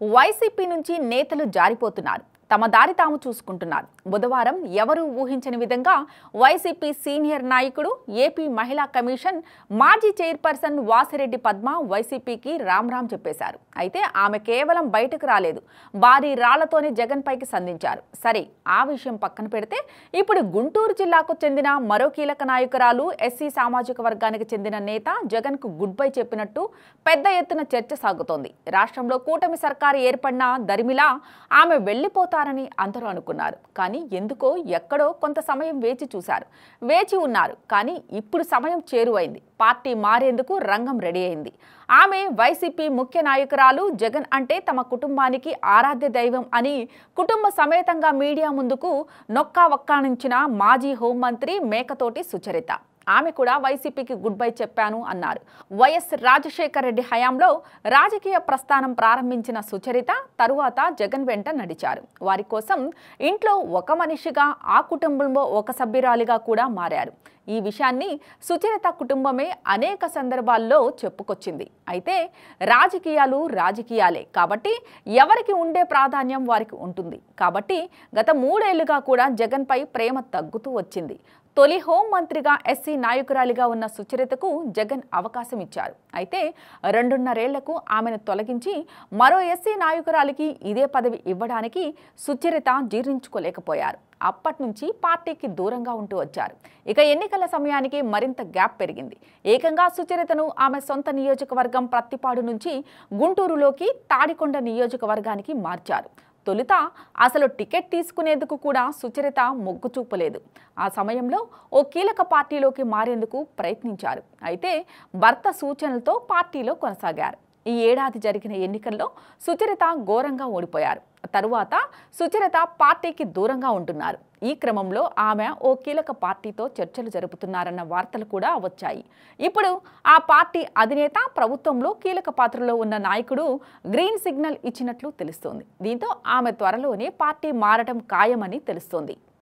YCP నుంచి నేతలు జారిపోతున్నారు. తమ దారి తాము చూసుకుంటున్నారు. బుధవారం ఎవరూ ఊహించని విధంగా వైసీపీ సీనియర్ నాయకుడు ఏపీ మహిళా కమిషన్ మాజీ చైర్పర్సన్ వాసిరెడ్డి పద్మ వైసీపీకి రామ్ రామ్ చెప్పేశారు. అయితే ఆమె కేవలం బయటకు రాలేదు. భారీ రాళ్ళతోనే జగన్ పైకి సంధించారు. సరే ఆ విషయం పక్కన పెడితే ఇప్పుడు గుంటూరు జిల్లాకు చెందిన మరో కీలక నాయకురాలు ఎస్సీ సామాజిక వర్గానికి చెందిన నేత జగన్కు గుడ్ బై చెప్పినట్టు పెద్ద ఎత్తున చర్చ సాగుతోంది. రాష్ట్రంలో కూటమి సర్కారు ఏర్పడిన దరిమిలా ఆమె వెళ్ళిపోతారని అందరూ అనుకున్నారు. కానీ ఎందుకో ఎక్కడో కొంత సమయం వేచి చూశారు. వేచి ఉన్నారు. కానీ ఇప్పుడు సమయం చేరువైంది. పార్టీ మారేందుకు రంగం రెడీ అయింది. ఆమె వైసీపీ ముఖ్య నాయకురాలు జగన్ అంటే తమ కుటుంబానికి ఆరాధ్య దైవం అని కుటుంబ సమేతంగా మీడియా ముందుకు నొక్కా వక్కాణించిన మాజీ హోంమంత్రి మేకతోటి సుచరిత. ఆమె కూడా వైసీపీకి గుడ్ బై చెప్పాను అన్నారు. వైఎస్ రాజశేఖర రెడ్డి హయాంలో రాజకీయ ప్రస్థానం ప్రారంభించిన సుచరిత తరువాత జగన్ వెంట నడిచారు. వారి కోసం ఇంట్లో ఒక మనిషిగా ఆ కుటుంబంలో ఒక సభ్యురాలిగా కూడా మారారు. ఈ విషయాన్ని సుచరిత కుటుంబమే అనేక సందర్భాల్లో చెప్పుకొచ్చింది. అయితే రాజకీయాలు రాజకీయాలే. కాబట్టి ఎవరికి ఉండే ప్రాధాన్యం వారికి ఉంటుంది. కాబట్టి గత మూడేళ్ళుగా కూడా జగన్పై ప్రేమ తగ్గుతూ వచ్చింది. తొలి హోం మంత్రిగా ఎస్సీ నాయకురాలిగా ఉన్న సుచరితకు జగన్ అవకాశం ఇచ్చారు అయితే రెండున్నరేళ్ళకు ఆమెను తొలగించి మరో ఎస్సీ నాయకురాలికి ఇదే పదవి ఇవ్వడానికి సుచరిత జీర్ణించుకోలేకపోయారు. అప్పటి నుంచి పార్టీకి దూరంగా ఉంటూ వచ్చారు. ఇక ఎన్నికల సమయానికి మరింత గ్యాప్ పెరిగింది. ఏకంగా సుచరితను ఆమె సొంత నియోజకవర్గం ప్రత్తిపాడు నుంచి గుంటూరులోకి తాడికొండ నియోజకవర్గానికి మార్చారు. తొలుత అసలు టికెట్ తీసుకునేందుకు కూడా సుచరిత మొగ్గు చూపలేదు. ఆ సమయంలో ఓ కీలక పార్టీలోకి మారేందుకు ప్రయత్నించారు. అయితే భర్త సూచనలతో పార్టీలో కొనసాగారు. ఈ ఏడాది జరిగిన ఎన్నికల్లో సుచరిత ఘోరంగా ఓడిపోయారు. తరువాత సుచరిత పార్టీకి దూరంగా ఉంటున్నారు. ఈ క్రమంలో ఆమె ఓ కీలక పార్టీతో చర్చలు జరుపుతున్నారన్న వార్తలు కూడా వచ్చాయి. ఇప్పుడు ఆ పార్టీ అధినేత ప్రభుత్వంలో కీలక పాత్రలో ఉన్న నాయకుడు గ్రీన్ సిగ్నల్ ఇచ్చినట్లు తెలుస్తోంది. దీంతో ఆమె త్వరలోనే పార్టీ మారటం ఖాయమని తెలుస్తోంది.